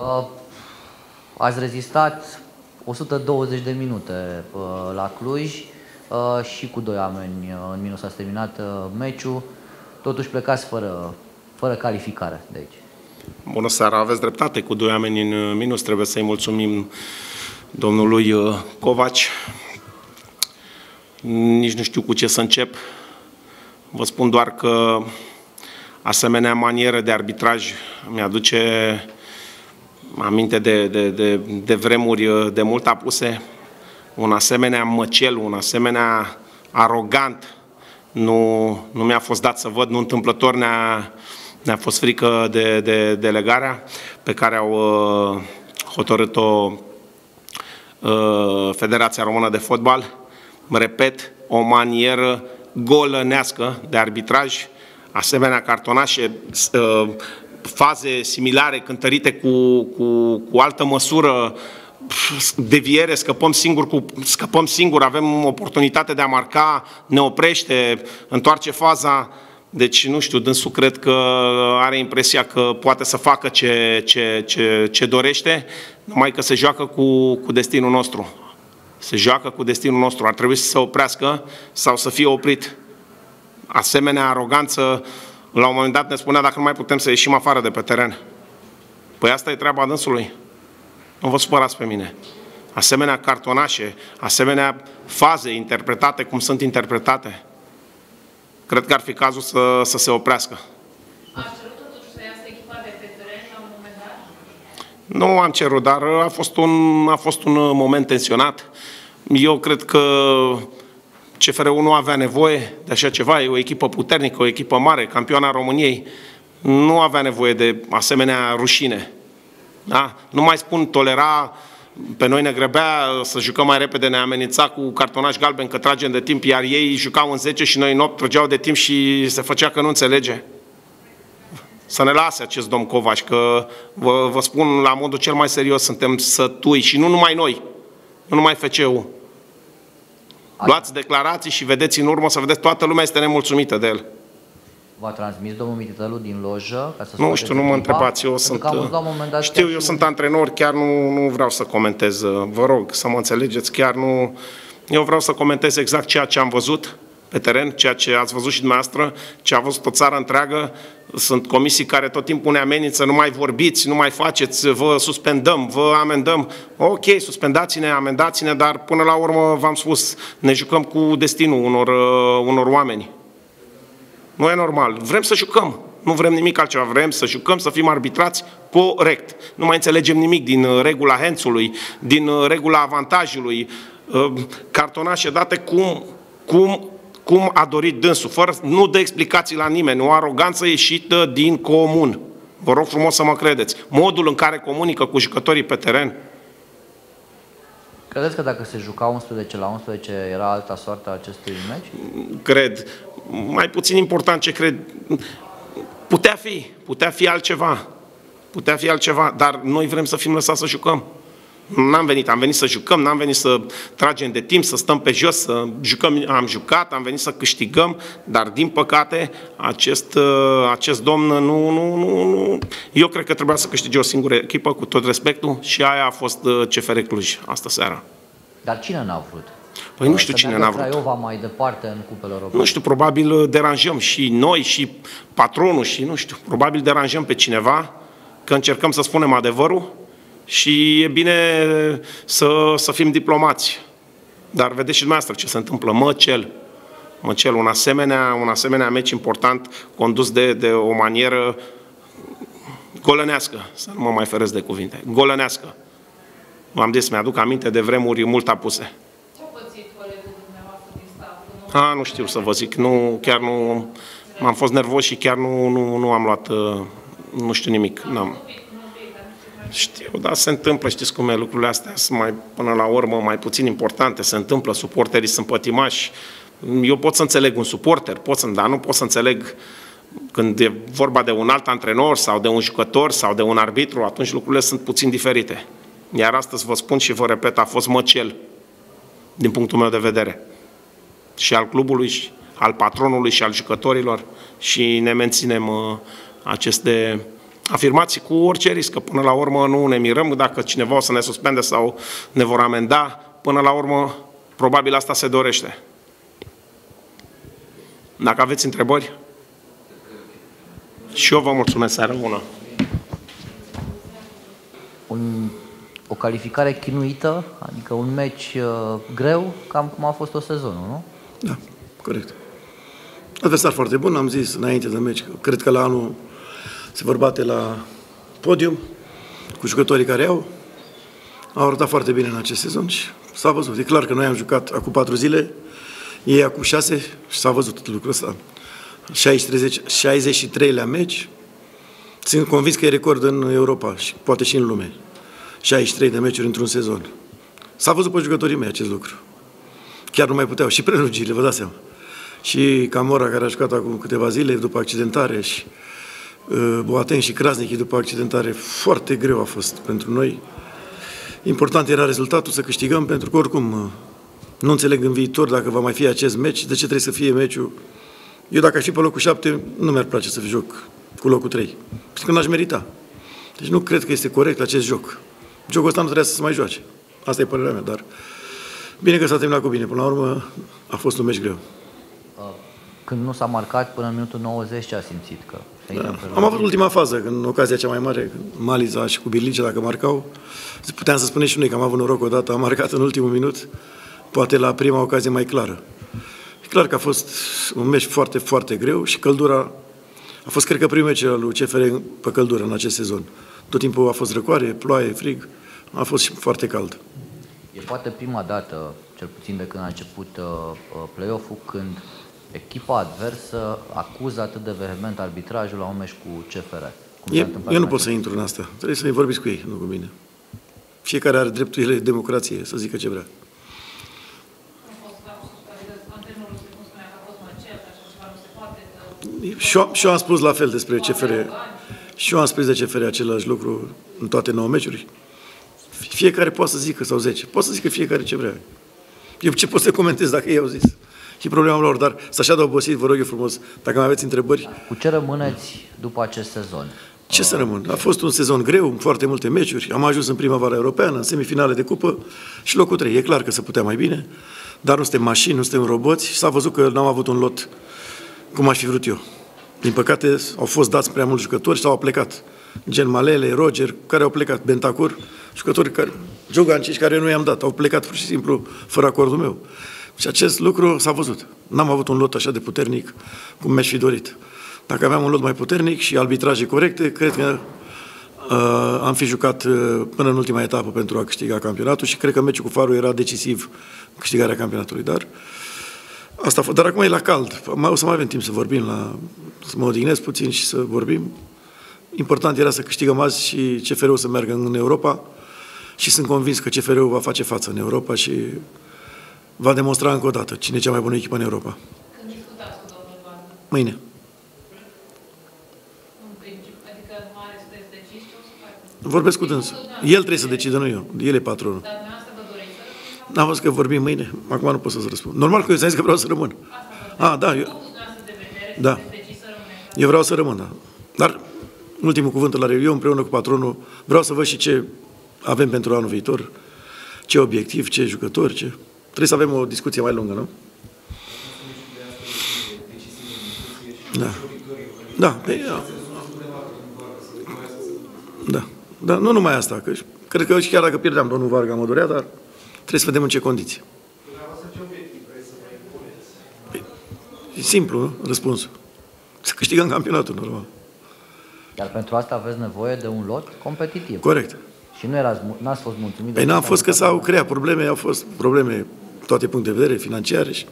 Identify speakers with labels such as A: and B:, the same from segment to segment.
A: Uh, ați rezistat 120 de minute uh, la Cluj uh, și cu doi oameni uh, în minus ați terminat uh, meciul. Totuși plecați fără, fără calificare de aici.
B: Bună seara, aveți dreptate cu doi oameni în uh, minus. Trebuie să-i mulțumim domnului uh, Covaci. Nici nu știu cu ce să încep. Vă spun doar că asemenea manieră de arbitraj mi-aduce aminte de, de, de, de vremuri uh, de mult apuse. Un asemenea măcel, un asemenea arogant nu, nu mi-a fost dat să văd, nu întâmplător ne-a, ne-a fost frică de, de delegarea pe care au uh, hotărât-o uh, Federația Română de Fotbal. Mă repet, o manieră golănească de arbitraj, asemenea cartonașe, uh, faze similare cântărite cu, cu, cu altă măsură, deviere, scăpăm singur, cu, scăpăm singur, avem oportunitate de a marca, ne oprește, întoarce faza. Deci, nu știu, dânsul cred că are impresia că poate să facă ce, ce, ce, ce dorește, numai că se joacă cu, cu destinul nostru. Se joacă cu destinul nostru. Ar trebui să se oprească sau să fie oprit. Asemenea aroganță, la un moment dat ne spunea dacă nu mai putem să ieșim afară de pe teren. Păi asta e treaba dânsului. Nu vă supărați pe mine. Asemenea cartonașe, asemenea faze interpretate cum sunt interpretate, cred că ar fi cazul să, să se oprească.
C: Ați cerut totuși să iasă echipa de pe teren la un moment dat?
B: Nu am cerut, dar a fost un, a fost un moment tensionat. Eu cred că CFR-ul nu avea nevoie de așa ceva, e o echipă puternică, o echipă mare, campioana României. Nu avea nevoie de asemenea rușine. Da? Nu mai spun tolera, pe noi ne grăbea să jucăm mai repede, ne amenința cu cartonaș galben că tragem de timp, iar ei jucau în 10 și noi în 8 trăgeau de timp și se făcea că nu înțelege. Să ne lase acest domn Covaș, că vă, vă spun la modul cel mai serios, suntem sătui și nu numai noi, nu numai FC-ul. Luați declarații și vedeți în urmă, să vedeți, toată lumea este nemulțumită de el.
A: V-a transmis domnul Mititălu din lojă? Ca să
B: Nu
A: scoateți
B: știu, nu mă
A: echipa?
B: întrebați, eu
A: Pentru
B: sunt...
A: că am văzut la un moment dat
B: Știu,
A: chiar
B: eu
A: și
B: sunt
A: un-
B: antrenor, chiar nu, nu vreau să comentez, vă rog să mă înțelegeți, chiar nu... Eu vreau să comentez exact ceea ce am văzut pe teren, ceea ce ați văzut și dumneavoastră, ce a văzut o țară întreagă. Sunt comisii care tot timpul ne amenință, nu mai vorbiți, nu mai faceți, vă suspendăm, vă amendăm. Ok, suspendați-ne, amendați-ne, dar până la urmă, v-am spus, ne jucăm cu destinul unor, uh, unor oameni. Nu e normal. Vrem să jucăm. Nu vrem nimic altceva. Vrem să jucăm, să fim arbitrați corect. Nu mai înțelegem nimic din uh, regula Hensului, din uh, regula avantajului, uh, cartonașe date cum, cum, cum a dorit dânsul, fără, nu dă explicații la nimeni, o aroganță ieșită din comun. Vă rog frumos să mă credeți. Modul în care comunică cu jucătorii pe teren,
A: Credeți că dacă se juca 11 la 11 era alta soartă a acestui meci?
B: cred, mai puțin important ce cred, putea fi, putea fi altceva, putea fi altceva, dar noi vrem să fim lăsați să jucăm. N-am venit, am venit să jucăm, n-am venit să tragem de timp, să stăm pe jos, să jucăm, am jucat, am venit să câștigăm, dar din păcate acest, uh, acest domn nu, nu, nu, nu, eu cred că trebuia să câștige o singură echipă cu tot respectul și aia a fost uh, CFR Cluj, asta seara.
A: Dar cine n-a vrut?
B: Păi nu știu
A: Să
B: cine
A: meargă
B: n-a vrut.
A: Craiova mai departe în cupele europene.
B: Nu știu, probabil uh, deranjăm și noi și patronul și nu știu, probabil deranjăm pe cineva, că încercăm să spunem adevărul și e bine să, să fim diplomați. Dar vedeți și dumneavoastră ce se întâmplă. Măcel, Măcel, un asemenea, un asemenea meci important condus de, de o manieră golănească, să nu mă mai feresc de cuvinte, golănească. V-am zis, mi-aduc aminte de vremuri mult apuse.
C: Ce a pățit colegul dumneavoastră din staff?
B: A, nu știu să vă zic, nu, chiar nu, m-am fost nervos și chiar nu, nu, nu am luat, uh, nu știu nimic, n-am. Știu, dar se întâmplă, știți cum e, lucrurile astea sunt mai, până la urmă, mai puțin importante, se întâmplă, suporterii sunt pătimași, eu pot să înțeleg un suporter, pot să, dar nu pot să înțeleg când e vorba de un alt antrenor sau de un jucător sau de un arbitru, atunci lucrurile sunt puțin diferite. Iar astăzi vă spun și vă repet, a fost măcel, din punctul meu de vedere. Și al clubului, și al patronului și al jucătorilor. Și ne menținem uh, aceste, afirmații cu orice risc, că până la urmă nu ne mirăm dacă cineva o să ne suspende sau ne vor amenda, până la urmă probabil asta se dorește. Dacă aveți întrebări, și eu vă mulțumesc, seara bună.
A: Un, o calificare chinuită, adică un meci uh, greu, cam cum a fost o sezonul, nu?
D: Da, corect. Adversar foarte bun, am zis înainte de meci, cred că la anul se vor bate la podium cu jucătorii care au. Au arătat foarte bine în acest sezon și s-a văzut. E clar că noi am jucat acum patru zile, ei acum șase și s-a văzut lucrul ăsta. 63 la meci. Sunt convins că e record în Europa și poate și în lume. 63 de meciuri într-un sezon. S-a văzut pe jucătorii mei acest lucru. Chiar nu mai puteau. Și prelungirile, vă dați seama. Și Camora, care a jucat acum câteva zile după accidentare și uh, Boateng și Krasnic după accidentare, foarte greu a fost pentru noi. Important era rezultatul, să câștigăm, pentru că oricum uh, nu înțeleg în viitor dacă va mai fi acest meci, de ce trebuie să fie meciul eu dacă aș fi pe locul 7, nu mi-ar place să joc cu locul 3. Pentru că n-aș merita. Deci nu cred că este corect acest joc. Jocul ăsta nu trebuie să se mai joace. Asta e părerea mea, dar bine că s-a terminat cu bine. Până la urmă a fost un meci greu.
A: Când nu s-a marcat până în minutul 90, ce a simțit? Că
D: da. Am avut ultima fază, în ocazia cea mai mare, Maliza și cu Birlice, dacă marcau, puteam să spunem și noi că am avut noroc odată, am marcat în ultimul minut, poate la prima ocazie mai clară clar că a fost un meci foarte, foarte greu și căldura a fost, cred că, primul meci al lui CFR pe căldură în acest sezon. Tot timpul a fost răcoare, ploaie, frig, a fost și foarte cald.
A: E poate prima dată, cel puțin de când a început uh, uh play-off-ul, când echipa adversă acuză atât de vehement arbitrajul la un meci cu CFR.
D: Cum e, eu nu pot să intru în asta. Trebuie să-i vorbiți cu ei, nu cu mine. Fiecare are drepturile democrație să zică ce vrea. Și eu, și eu am spus la fel despre CFR. Și eu am spus de CFR același lucru în toate nouă meciuri. Fiecare poate să zică, sau 10. Poate să zică fiecare ce vrea. Eu ce pot să comentez dacă ei au zis? Și problema lor, dar să așa de obosit, vă rog eu frumos, dacă mai aveți întrebări.
A: Cu ce rămâneți după acest sezon?
D: Ce să rămân? A fost un sezon greu, foarte multe meciuri. Am ajuns în primăvara europeană, în semifinale de cupă și locul 3. E clar că se putea mai bine, dar nu suntem mașini, nu suntem roboți și s-a văzut că n-am avut un lot cum aș fi vrut eu. Din păcate, au fost dați prea mulți jucători și s-au plecat. Gen Malele, Roger, care au plecat, Bentacur, jucători care, Giogancici, care nu i-am dat, au plecat pur și simplu fără acordul meu. Și acest lucru s-a văzut. N-am avut un lot așa de puternic cum mi-aș fi dorit. Dacă aveam un lot mai puternic și arbitraje corecte, cred că uh, am fi jucat uh, până în ultima etapă pentru a câștiga campionatul și cred că meciul cu Farul era decisiv câștigarea campionatului. Dar Asta, dar acum e la cald. Mai o să mai avem timp să vorbim, la, să mă odihnesc puțin și să vorbim. Important era să câștigăm azi și CFR-ul să meargă în Europa și sunt convins că CFR-ul va face față în Europa și va demonstra încă o dată cine e cea mai bună echipă în Europa.
C: Când discutați cu domnul Varga?
D: Mâine.
C: Adică mare sunteți decis ce o să facă?
D: Vorbesc cu dânsul. El trebuie să decide, nu eu. El e patronul.
C: Dar
D: N-am văzut că vorbim mâine, acum nu pot să-ți răspund. Normal că eu ți zis că vreau să rămân. A, da, eu... Da. Eu vreau să rămân, da. Dar ultimul cuvânt la eu împreună cu patronul vreau să văd și ce avem pentru anul viitor, ce obiectiv, ce jucători, ce... Trebuie să avem o discuție mai lungă, nu? Da. Da, pe, da. Da. Da, nu numai asta, că cred că și chiar dacă pierdeam domnul Varga mă dorea, dar Trebuie să vedem în ce condiții. Păi, e simplu, răspunsul. Să câștigăm campionatul, normal.
A: Dar pentru asta aveți nevoie de un lot competitiv.
D: Corect.
A: Și nu erați, n-ați fost mulțumit
D: Păi n-am fost că s-au creat probleme, au fost probleme toate puncte de vedere, financiare și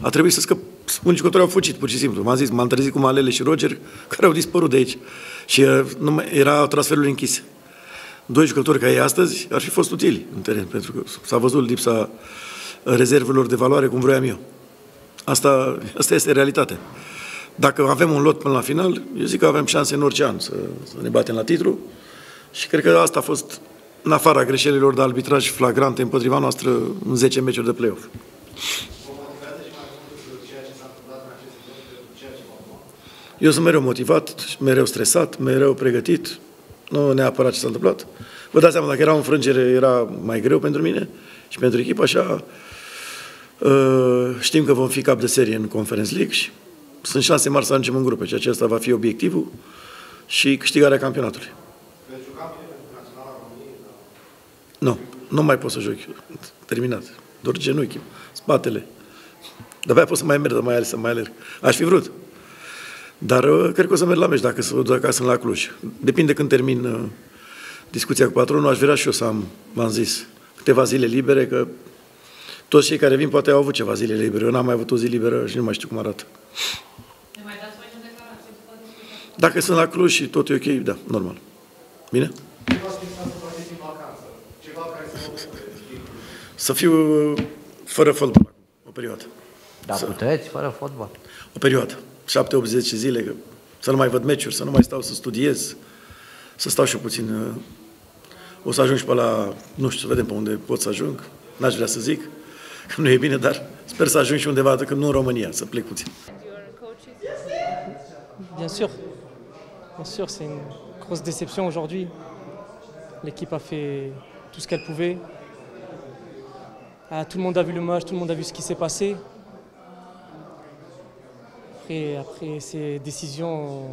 D: a trebuit să scăp. Un jucători au fugit, pur și simplu. M-am zis, m-am trezit cu Malele și Roger, care au dispărut de aici. Și uh, nu mai, era transferul închise doi jucători ca ei astăzi ar fi fost utili în teren, pentru că s-a văzut lipsa rezervelor de valoare cum vroiam eu. Asta, asta este realitatea. Dacă avem un lot până la final, eu zic că avem șanse în orice an să, să ne batem la titlu și cred că asta a fost în afara greșelilor de arbitraj flagrante împotriva noastră în 10 meciuri de play-off. Eu sunt mereu motivat, mereu stresat, mereu pregătit, nu neapărat ce s-a întâmplat. Vă dați seama, dacă era o înfrângere, era mai greu pentru mine și pentru echipă, așa uh, știm că vom fi cap de serie în Conference League și sunt șanse mari să ajungem în grupe, ceea ce asta va fi obiectivul și câștigarea campionatului. Nu, nu mai pot să joc. Terminat. Doar genunchi, spatele. De-abia pot să mai merg, mai ales să mai alerg. Aș fi vrut. Dar uh, cred că o să merg la meci dacă, dacă sunt la Cluj. Depinde când termin uh, discuția cu patronul, aș vrea și eu să am, v-am zis, câteva zile libere, că toți cei care vin poate au avut ceva zile libere. Eu n-am mai avut o zi liberă și nu mai știu cum arată.
C: Ne mai dați voi o declarație după discuția?
D: Dacă sunt la Cluj și tot e ok, da, normal. Bine? Să fiu uh, fără fotbal o perioadă.
A: Da, puteți, fără fotbal.
D: O perioadă. 7, 8, 10 zile, că să nu mai văd meciuri, să nu mai stau să studiez, să stau și eu puțin. uh, O să ajung și pe la, nu știu, să vedem pe unde pot să ajung. N-aș vrea să zic, că nu e bine, dar sper să ajung și undeva, că nu în România, să plec puțin.
C: Your coaches?
E: Bien sûr. Bien sûr, c'est une grosse déception aujourd'hui. L'équipe a fait tout ce qu'elle pouvait. Ah, tout le monde a vu le match, tout le monde a vu ce qui s'est passé. Après, après ces décisions,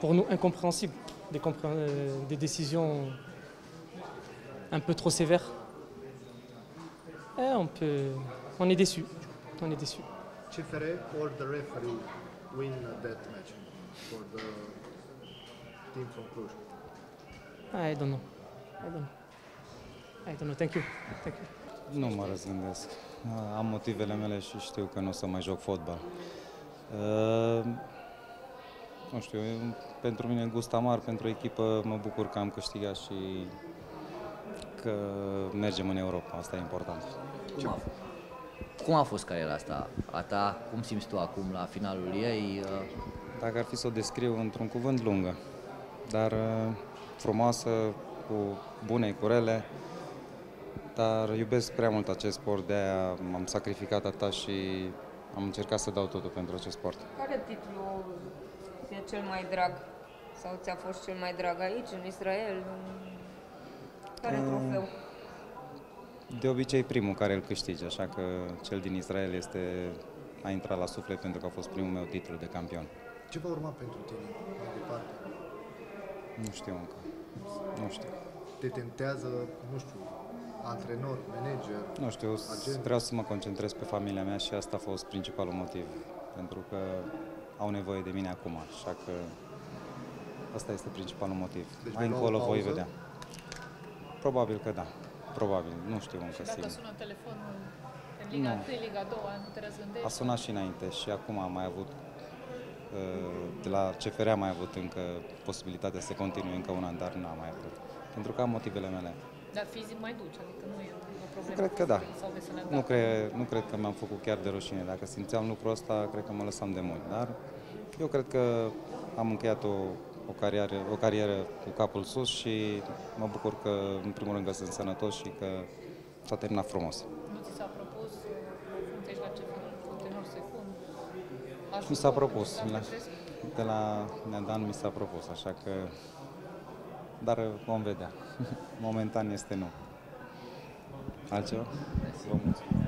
E: pour nous, incompréhensibles, des, euh, des décisions un peu trop sévères. Eh, on, peut, on est déçu. On est déçu.
F: CFR or the referee win that match for the team from Cluj?
E: I don't know. I don't know. I don't know. Thank you. Thank you.
G: Nu mă răzgândesc. Am motivele mele și știu că nu o să mai joc fotbal. Uh, nu știu, e un- pentru mine gust amar, pentru echipă mă bucur că am câștigat și că mergem în Europa, asta e important.
A: Cum a, cum a fost cariera asta a ta? Cum simți tu acum la finalul ei? Uh,
G: Dacă ar fi să o descriu într-un cuvânt lungă, dar uh, frumoasă, cu bune, cu rele, dar iubesc prea mult acest sport, de-aia m-am sacrificat atât și am încercat să dau totul pentru acest sport.
H: Care titlu ți-e cel mai drag? Sau ți-a fost cel mai drag aici, în Israel? În- Care trofeu?
G: De obicei primul care îl câștigi, așa că cel din Israel este a intrat la suflet pentru că a fost primul meu titlu de campion.
F: Ce va urma pentru tine mai departe?
G: Nu știu încă. Nu știu.
F: Te tentează, nu știu, antrenor, manager?
G: Nu știu,
F: Agent.
G: vreau să mă concentrez pe familia mea și asta a fost principalul motiv. Pentru că au nevoie de mine acum, așa că asta este principalul motiv.
F: Deci
G: Mai
F: vei lua o
G: încolo voi
F: pauză?
G: vedea. Probabil că da. Probabil, nu știu încă
C: Dacă
G: sigur.
C: sună telefonul în Liga
G: Nu.
C: 1, Liga 2, nu te răzgândești?
G: A sunat și înainte și acum am mai avut, uh, de la CFR am mai avut încă posibilitatea să continui încă un an, dar nu am mai avut. Pentru că am motivele mele.
C: Dar fizic mai duci, adică nu e o problemă.
G: Cred că da.
C: Sau de sănătate.
G: Nu, cre, nu cred că mi-am făcut chiar de rușine. Dacă simțeam lucrul ăsta, cred că mă lăsam de mult. Dar eu cred că am încheiat o, o, carieră, o carieră cu capul sus și mă bucur că, în primul rând, că sunt sănătos și că s-a terminat frumos.
C: Nu ți s-a propus uh, o funcție la ce antrenor secund?
G: Mi s-a propus.
C: La
G: mi l-a-
C: Petrescu?
G: De la Neadan mi s-a propus, așa că... Dar vom vedea. Momentan este nu. Altceva? Vă mulțumesc.